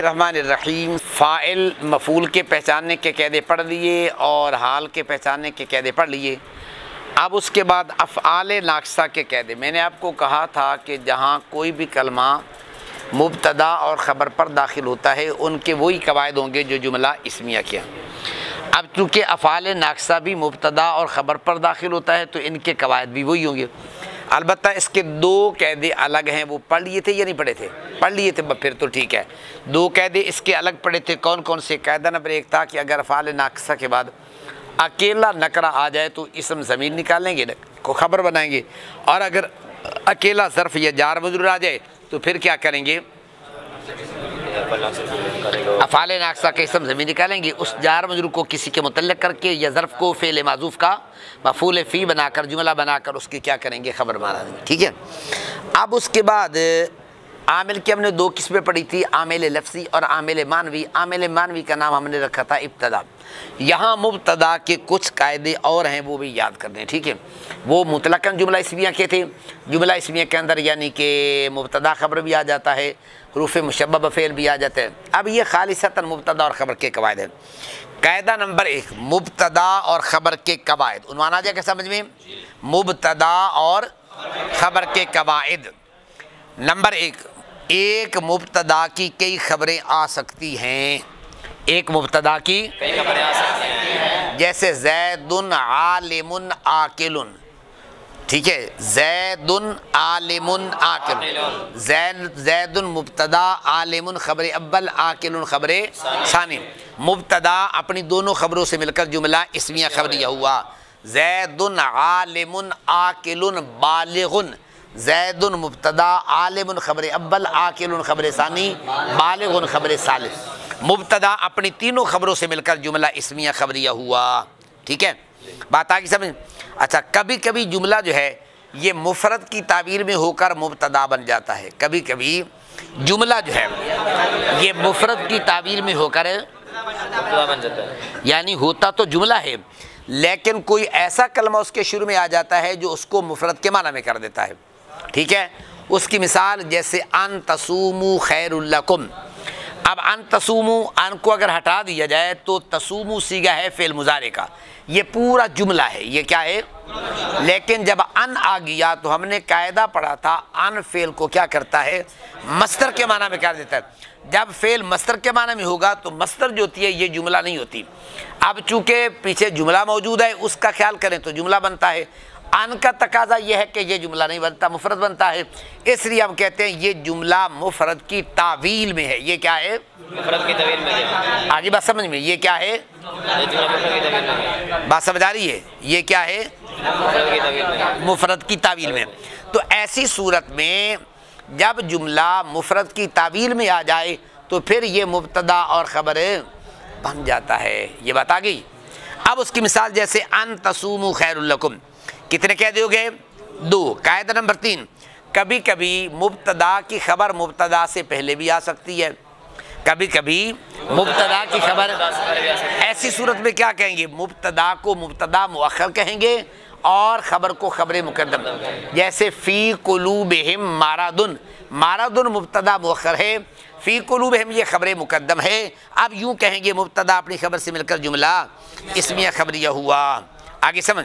रहीम file मफूल के पहचानने के कैदे पढ़ लिए और हाल के पहचानने के कैदे पढ़ लिए। अब उसके बाद अफ़ाल नाकसा के कैदे। मैंने आपको कहा था कि जहाँ कोई भी कलमा मुबतदा और ख़बर पर दाखिल होता है, उनके वही कवायद होंगे जो जुमला इसमिया किया अब चूँकि अफ़ाल नाकसा भी मुबतदा और ख़बर पर दाखिल होता है तो इनके कवायद भी वही होंगे। अलबत् इसके दो कैदे अलग हैं, वो पढ़ लिए थे या नहीं पढ़े थे? पढ़ लिए थे फिर तो ठीक है। दो कैदे इसके अलग पढ़े थे कौन कौन से? कैदा नंबर एक था कि अगर फ़ाल नाकसा के बाद अकेला नकरा आ जाए तो इसम ज़मीन निकालेंगे को ख़बर बनाएँगे। और अगर अकेला ज़र्फ़ या जार मजरूर आ जाए तो फिर क्या करेंगे? अफ़ाल नाकसा के इसम ज़मीन निकालेंगे। उस जार मजरू को किसी के मुतल करके या ज़र्फ़ को, फ़ेल माजूफ़ का, मफूल फ़ी बनाकर, जुमला बनाकर उसकी क्या करेंगे, ख़बर माना देंगे। ठीक है? अब उसके बाद, आमिल की हमने दो किस्में पढ़ी थी, आमिल लफ्सी और आमिल मानवी। आमिल मानवी का नाम हमने रखा था इब्तदा। यहाँ मुबतदा के कुछ कायदे और हैं, वो भी याद कर दें, ठीक है? वो मुतलकन जुमला इसमिया के थे। जुमला इसमिया के अंदर यानी कि मुबतदा ख़बर भी आ जाता है। रूफ़ मुशब फ़ेल भी आ जाते हैं। अब ये खालिसता मुबतदा और ख़बर के कवायद हैं। कायदा नंबर एक मुबतदा और ख़बर के कवायद। उनवान आ जाएगा समझ में? मुबतदा और ख़बर के कवायद। नंबर एक एक मुबतदा की कई खबरें आ सकती हैं। एक मुबतदा की कई खबरें आ सकती हैं। जैसे जैदुन आलिमुन आकिलुन। ठीक है? जैदुन आलिमुन आकिलुन। जैद जैदुन मुबतदा आलिमुन ख़बर अव्वल आकिलुन ख़बर सानी मुबतदा अपनी दोनों ख़बरों से मिलकर जुमला इसमिया खबरिया हुआ। जैदुन आलिमुन आकिलुन बालिगुन। जैदुन मुबतदा आलिमुन ख़बर अब्बल आकिलुन ख़बर सानी बालिगुन ख़बर सालिस। मुबतदा अपनी तीनों खबरों से मिलकर जुमला इसमिया खबरिया हुआ। ठीक है? बात आगे समझ? अच्छा कभी कभी जुमला जो है ये मुफरत की ताबीर में होकर मुबतदा बन जाता है। कभी कभी जुमला जो है ये मुफरत की ताबीर में होकर बन जाता है। यानी होता तो जुमला है लेकिन कोई ऐसा कलमा उसके शुरू में आ जाता है जो उसको मुफरत के माना में कर देता है। ठीक है? उसकी मिसाल जैसे अन तसूमू खैरुल्लकुम अब अन तसूमू, अन को अगर हटा दिया जाए तो तसूमू सीगा है फेल मुजारे का। ये पूरा जुमला है। ये क्या है? लेकिन जब अन आ गया तो हमने कायदा पढ़ा था, अन फेल को क्या करता है? मस्तर के माना में क्या देता है। जब फेल मस्तर के माना में होगा तो मस्तर जो होती है, ये जुमला नहीं होती। अब चूँकि पीछे जुमला मौजूद है, उसका ख्याल करें तो जुमला बनता है। अन का तकाजा यह है कि ये जुमला नहीं बनता मुफरत बनता है। इसलिए हम कहते हैं ये जुमला मुफरत की तावील में है। ये क्या है? मुफरत की तवील में है। आगे बात समझ में ये क्या है? बात समझ आ रही है? ये क्या है? मुफरत की तावील में तो ऐसी सूरत में जब जुमला मुफरत की तावील में आ जाए तो फिर ये मुबतदा और ख़बर बन जाता है। ये बात आ गई। अब उसकी मिसाल जैसे अन तसूमु खैरुल्लकुम। कितने कह दोगे? दो। कायदा नंबर तीन। कभी कभी मुबतदा की खबर मुबतदा से पहले भी आ सकती है। कभी कभी मुबतदा की खबर ऐसी सूरत में क्या कहेंगे? मुबतदा को मुबतदा मुअखर कहेंगे और ख़बर को ख़बर मुकदम जैसे फ़ी कुलूबहिम मारादुन। मारादुन मुबतदा मुअखर है। फ़ी कुलूबहिम ये ख़बर मुकदम है। अब यूँ कहेंगे मुबतदा अपनी खबर से मिलकर जुमला। इसमें खबरिया हुआ। आगे समझ।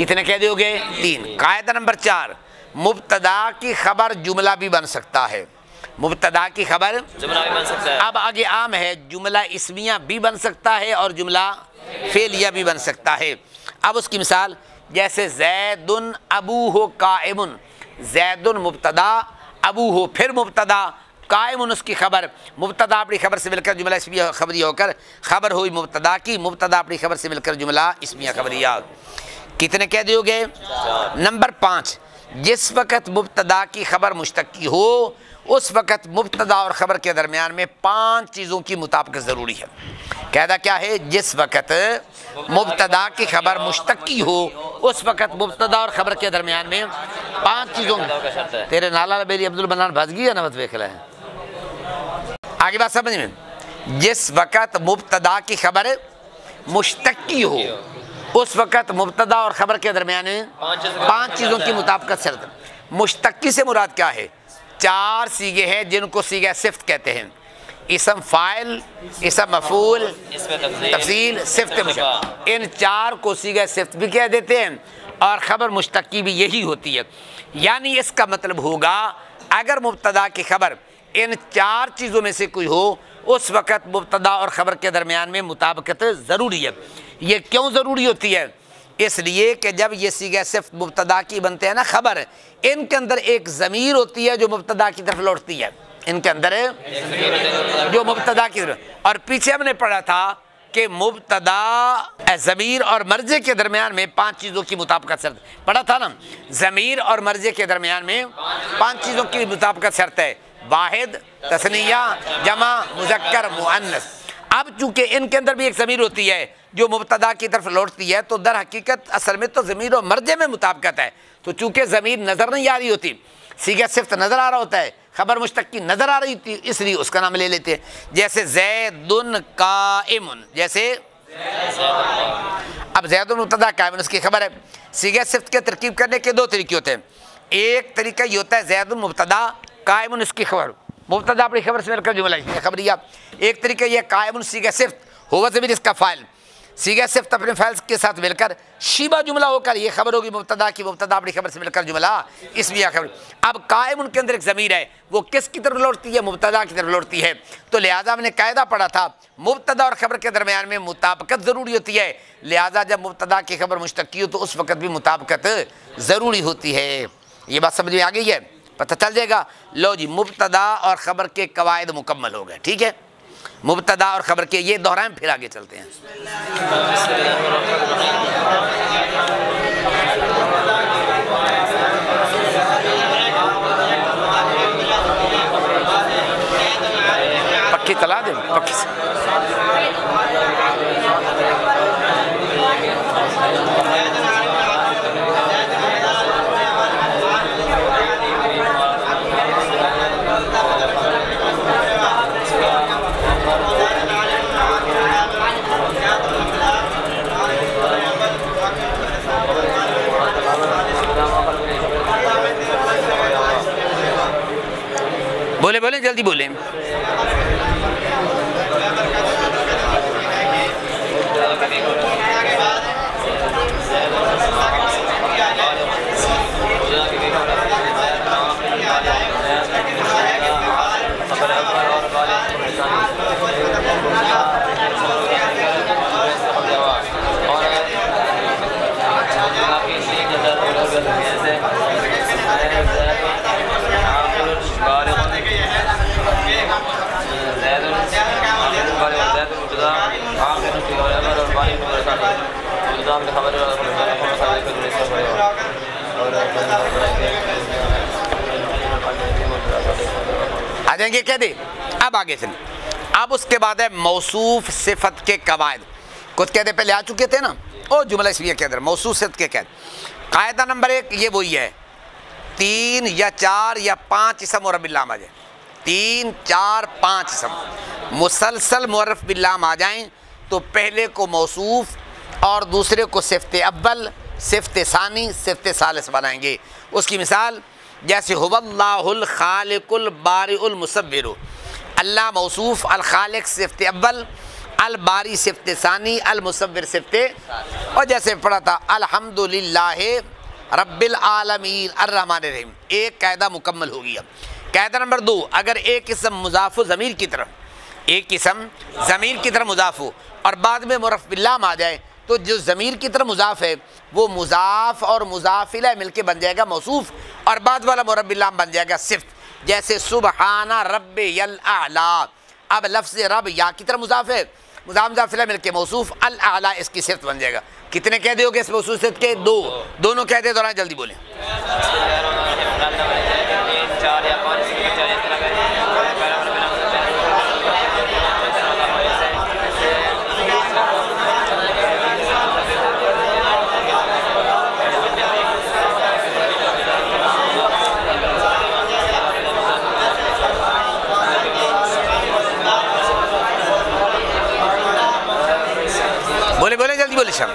कितने कह दोगे तीन। कायदा नंबर चार मुबतदा की खबर जुमला भी बन सकता है। मुबतदा की खबर जुमला भी बन सकता है। अब आगे आम है जुमला इसमिया भी बन सकता है और जुमला फेलिया भी बन सकता है। अब उसकी मिसाल जैसे जैदुन अबू हो कायमुन जैदुन मुबतदा अबू हो फिर मुबतदा कायमुन उसकी खबर। मुबतदा अपनी खबर से मिलकर जुमला इसमिया खबरी होकर खबर हुई मुबतदा की मुबतदा अपनी खबर से मिलकर जुमला इसमिया खबरिया कितने कह दोगे? नंबर पाँच, जिस वक़्त मुबतदा की खबर मुश्तकी हो, उस वक़्त मुबतदा और ख़बर के दरमियान में पाँच चीज़ों की मुताबिक ज़रूरी है। कहदा क्या है? जिस वक़्त मुबतदा की खबर मुश्तकी हो, उस वक़्त मुबतदा और ख़बर के दरमियान में पाँच चीज़ों है तेरे नाला बेरी अब्दुल बनान भज गई ना मत देख रहे हैं आगे बात समझ में? जिस वक़्त मुबतदा की खबर मुश्तकी हो उस वक़्त मुबतदा और ख़बर के दरमियान पाँच चीज़ों की मुताबकत शर्त मुश्तकी से मुराद क्या है? चार सीगे हैं जिनको सीगे सिफ्त कहते हैं। इसम फ़ाइल इसम मफूल तफसील सिफ्त इन चार को सीगा सिफ्त भी कह देते हैं और ख़बर मुश्तकी भी यही होती है। यानी इसका मतलब होगा अगर मुबतदा की खबर इन चार चीज़ों में से कोई हो उस वक़्त मुबतदा और ख़बर के दरमियान में मुताबकत ज़रूरी है। ये क्यों ज़रूरी होती है? इसलिए कि जब ये सीगा सिर्फ़ मुबतदा की बनते हैं ना खबर, इनके अंदर एक ज़मीर होती है जो मुबतदा की तरफ़ लौटती है। इनके अंदर जो मुबतदा की तरफ़। और पीछे हमने पढ़ा था कि मुबतदा ज़मीर और मर्जे के दरमियान में पाँच चीज़ों की मुताबकत शर्त पढ़ा था ना? ज़मीर और मर्जे के दरमियान में पाँच चीज़ों की मुताबकत शर्त है। वाहिद, तस्निया, जमा, मुजक्कर, मुअन्नस। अब चूँकि इनके अंदर भी एक ज़मीर होती है, जो मुबतदा की तरफ़ लौटती है तो दर हकीकत असल में तो ज़मीर और मर्जे में मुताबकत है। तो चूँकि ज़मीर नज़र नहीं आ रही होती, सीगा सिर्फ़ नज़र आ रहा होता है, खबर मुश्तक की नज़र आ रही थी इसलिए उसका नाम ले लेते हैं। जैसे जैदुन काइमुन, जैसे अब जैदुन मुबतदा कायमुन उसकी खबर है। सीगा सिर्फ़ के तरकीब करने के दो तरीके होते हैं। एक तरीका ये होता है, जैदुन मुबतदा कायमुन उसकी खबर। मुबतदा अपनी खबर से मिलकर जुमला। खबरिया एक तरीका यह कायमुन सीगा सिर्फ़, होगा ज़मीर इसका फ़ाइल। सीगा सिर्फ़ अपने फैल के साथ मिलकर शिबा जुमला होकर, ये खबर होगी मुबतदा की। मुबतदा अपनी खबर से मिलकर जुमला। इसमें यह खबर अब कायम उनके अंदर एक ज़मीर है। वो किसकी तरफ़ लौटती है? मुबतदा की तरफ़ लौटती है। तो लिहाजा हमने कायदा पढ़ा था मुबतदा और खबर के दरमियान में मुताबकत ज़रूरी होती है। लिहाजा जब मुबतदा की खबर मुश्तकी हो तो उस वक़्त भी मुताबकत ज़रूरी होती है। ये बात समझ में आ गई है? पता चल जाएगा। लो जी, मुबतदा और ख़बर के कवायद मुकम्मल हो गए, ठीक है? मुबतदा और ख़बर के ये दोहराएँ, फिर आगे चलते हैं। पक्की तला दे, पक्की बोले जल्दी बोले। जाएँगे कह दे अब आगे चलिए अब उसके बाद है मौसूफ सिफत के कवायद। कुछ कहते पहले आ चुके थे ना? ओ, जुमला इसलिए कह रहे मौसूफ सिफत के कैद। कायदा नंबर एक ये वही है। तीन या चार या पाँच इसम और बिल्लाम आ जाए। तीन, चार, पाँच इसम। मुसलसल मुरफ बिल्लाम आ जाएँ तो पहले को मौसूफ और दूसरे को सिफत अव्वल, सिफत सानी, सिफत सालिस बनाएँगे। उसकी मिसाल जैसे हुबल्लाहुल खालिकुल बारिउल मुसव्विर। अल्लाह मौसूफ, अल खालिक सिफत अव्वल, अल बारी सिफत सानी, अल मुसव्विर सिफत और जैसे पढ़ा था, अल्हम्दुलिल्लाह रब्बिल आलमीन अर्रहमान रहीम एक कायदा मुकम्मल हो गया। कायदा नंबर दो, अगर एक किस्म मुजाफ ज़मीर की तरफ़, एक किस्म ज़मीर की तरफ़ मुजाफ, और बाद में मुरफ़िल्लाम आ जाए तो जो ज़मीर की तरह मुजाफ है, वो मुजाफ और मुजाफिला मिल के बन जाएगा मौसूफ और बाद वाला मुरबिल्लाम बन जाएगा सिर्फ़ जैसे सुबहाना रब आला। अब लफ्ज़ रब या की तरफ़ मुजाफ है? मुजाम मुजाफिला मिल के मौसूफ, अल आला इसकी सिर्फ़ बन जाएगा। कितने कह दोगे इस सिर्फ़ के? दो। दोनों कह दे दौरान जल्दी बोले। चार बोले बोले जल्दी बोले सब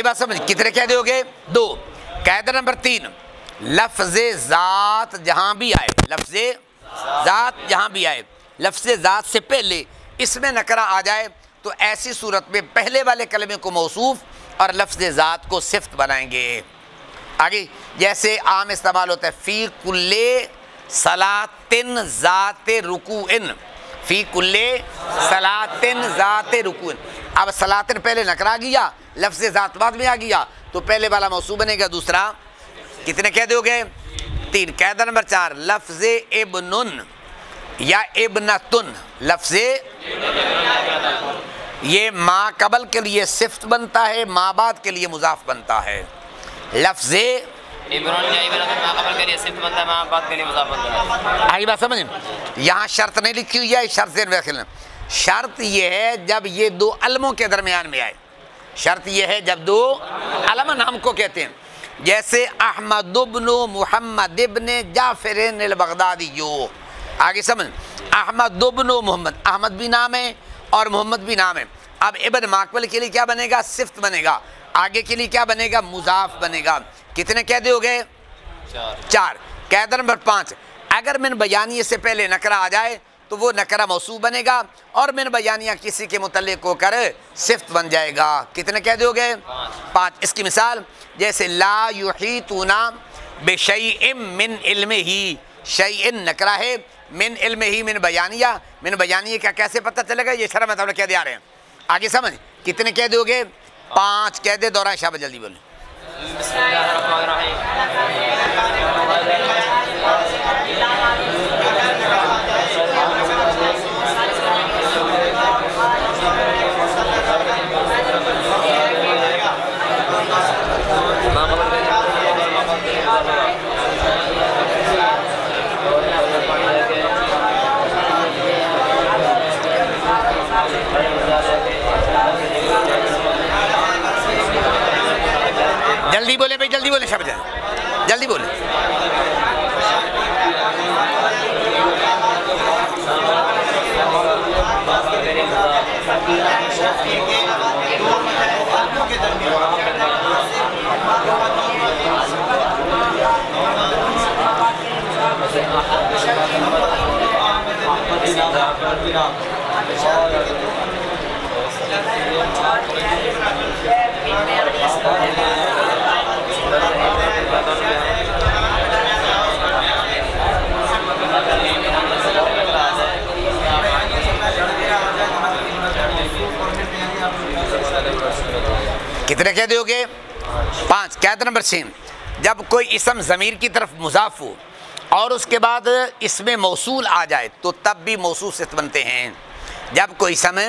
आगे बात समझ, कितने कह दोगे? दो। कायदा नंबर तीन। लफ्ज ज़ात जहाँ भी आए। लफ्ज ज़ात जहाँ भी आए। लफ्ज ज़ात से पहले इसमें नकरा आ जाए तो ऐसी सूरत में पहले वाले कलमे को मौसूफ और लफ्ज ज़ात को सिफ्त बनाएँगे। आगे, जैसे आम इस्तेमाल होता है फ़ी कुल्ले सलातिन ज़ात रुकू इन फ़ी कुल्ले सलातिन ज़ात रुकू इन अब सलातिन पहले नकरा गया, लफ्ज ज़ात बाद में आ गया तो पहले वाला मौसू बनेगा दूसरा। कितने कह दोगे? तीन। कैदा नंबर चार, लफ्ज इब्नुन या इब्नतुन। लफ्ज ये माँ कबल के लिए सिफ्त बनता है, माँ बाद के लिए मुजाफ बनता है। लफ्ज आई बात समझ यहाँ शर्त नहीं लिखी हुई है शर्त से शर्त यह है, जब ये दो अलमों के दरमियान में आए। शर्त यह है, जब दो अलम नाम को कहते हैं। जैसे अहमद इब्न मुहम्मद इब्न जाफिर बगदादी, यो। आगे समझ अहमद इब्न मोहम्मद। अहमद भी नाम है और मोहम्मद भी नाम है। अब इबन माकबल के लिए क्या बनेगा? सिफ्त बनेगा। आगे के लिए क्या बनेगा? मुजाफ बनेगा। कितने कैदे हो गए? चार। चार। कैदा नंबर पाँच। अगर मिन बयानिए से पहले नकरा आ जाए तो वो नकरा मौसू बनेगा और मिन बयानिया किसी के मुतलिक होकर सिफ्त बन जाएगा। कितने कैदे हो गए? पाँच। इसकी मिसाल जैसे ला युही तूना बेशई इम मिन इल्म ही शई इन नकरा है मिन इल्म ही मिन बयानिया। मिन बयानिया का कैसे पता चलेगा? ये शर्म मतलब कैदे आ रहे हैं। आगे समझ। कितने कैदे हो गए? पाँच कैदे दोहरा शाह जल्दी बोले बिस्मिल्लाहिर्रहमानिर्रहीम माँ कबल के लिए माँ बात के लिए मुजाफ होगा। जल्दी बोले भाई जल्दी बोले शब्द जल्दी बोले कितने कह दोगे? पाँच। कैद नंबर छः जब कोई इसम ज़मीर की तरफ़ मुजाफ हो और उसके बाद इसमें मौसूल आ जाए तो तब भी मौसू से बनते हैं। जब कोई इसम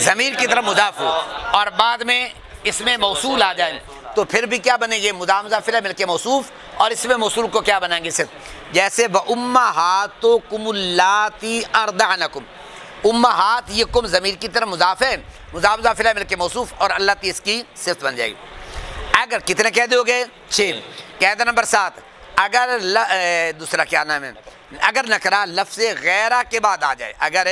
ज़मीर की तरफ़ मुजाफ हो और बाद में इसमें मौसूल आ जाए तो फिर भी क्या बनेंगे? मुदामजा फिर मिल के मौसूफ और इसमें मौसूल को क्या बनाएँगे सिर्फ़ जैसे व उम्मा हाथो कुमुल्लाती अर्दानकुम। उम्मा हाथ ये कुम ज़मीर की तरफ़ मुजाफ है। मुजाफजा फिर मिल के मौसू और अल्लाह की इसकी सिफ्त बन जाएगी। अगर कितने कह दोगे? छः कैदा नंबर सात। अगर ल, ए, दूसरा क्या नाम है? अगर नकरा लफ्ज़ गैरा के बाद आ जाए अगर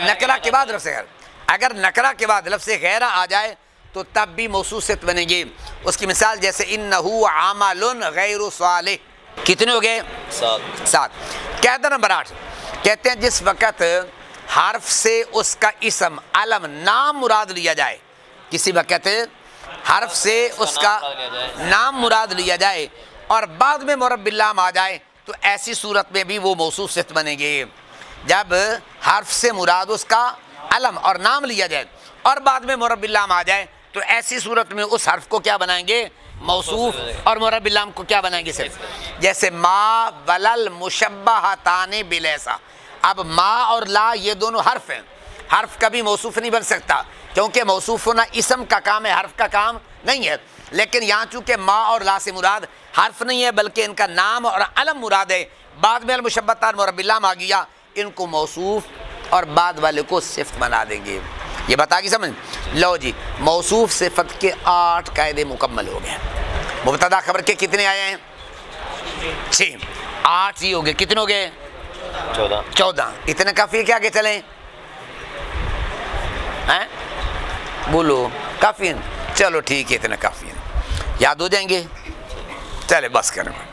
नकरा के बाद लफ्ज़ गैर। अगर नकरा के बाद लफ्ज़ गैरा आ जाए तो तब भी मौसूसियत बनेगी। उसकी मिसाल जैसे इन नहू आमाल गैर साल कितने हो गए? सात। सात। कैदा नंबर आठ। कहते हैं जिस वक़्त हर्फ से उसका इसम अलम नाम मुराद लिया जाए। किसी वक़्त हर्फ से उसका नाम मुराद लिया जाए। और बाद में मुरबिल्लाम आ जाए तो ऐसी सूरत में भी वो मौसू मौसूसियत बनेंगे। जब हर्फ से मुराद उसका अलम और नाम लिया जाए और बाद में मुरबिल्लाम आ जाए तो ऐसी सूरत में उस हर्फ को क्या बनाएँगे? मौसूफ और मुरबिल्लाम को क्या बनाएँगे सिर्फ़? जैसे मा वलल मुशब्बा ताने बिलैसा। अब माँ और ला ये दोनों हर्फ हैं। हर्फ कभी मौसूफ नहीं बन सकता, क्योंकि मौसूफ होना इसम का काम है, हर्फ का काम नहीं है। लेकिन यहाँ चूँकि माँ और ला से मुराद हर्फ नहीं है, बल्कि इनका नाम और अलम मुराद है। बाद में अलमुशबतान मुरबिल्लाम आ गया इनको मौसूफ और बाद वाले को सिफ्त बना देंगे। ये बता की समझ? लो जी, मौसूफ सिफत के आठ कायदे मुकम्मल हो गए मुबतदा खबर के कितने आए हैं? छः आठ ही हो गए। कितने हो गए? चौदह। चौदह। इतने काफ़ी है क्या आगे चलें? हैं? बोलो। काफ़ी चलो ठीक है, इतना काफ़ी याद हो जाएँगे? चले, बस करें।